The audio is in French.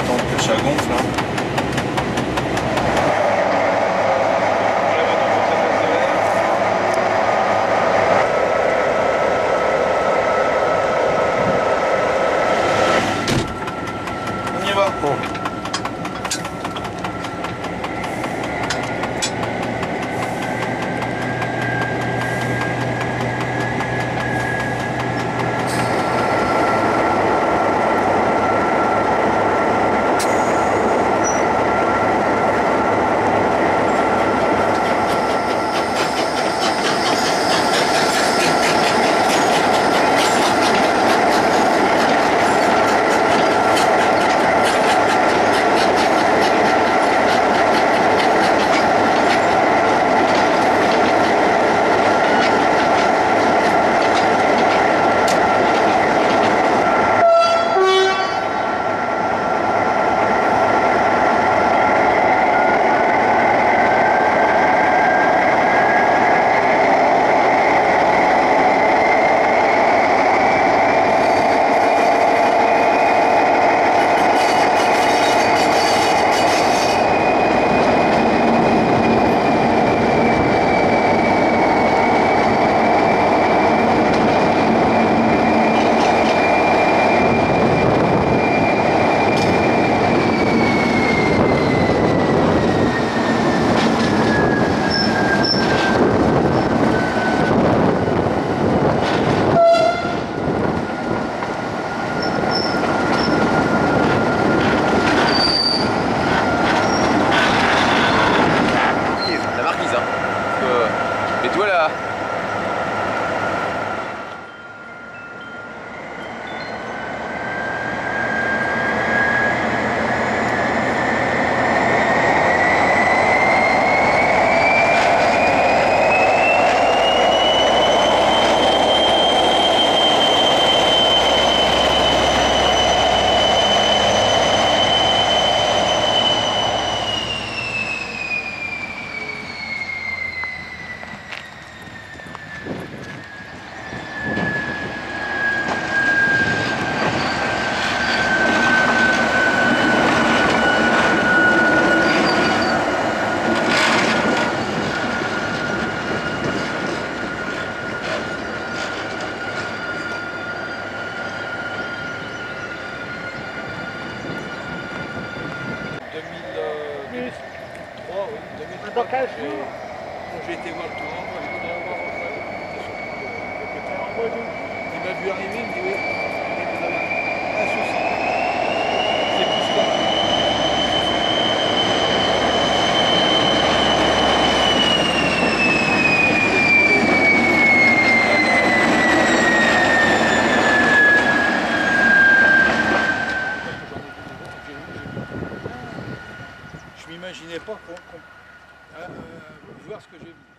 attendre que ça gonfle. Hein. Oui. 2003, Dans 15 j'ai- jours. quand J'ai été voir le ça. Mode où Il m'a vu arriver, il me dit, oui, vous avez un souci. C'est plus que... Je m'imaginais pas qu'on- euh, voir ce que j'ai vu.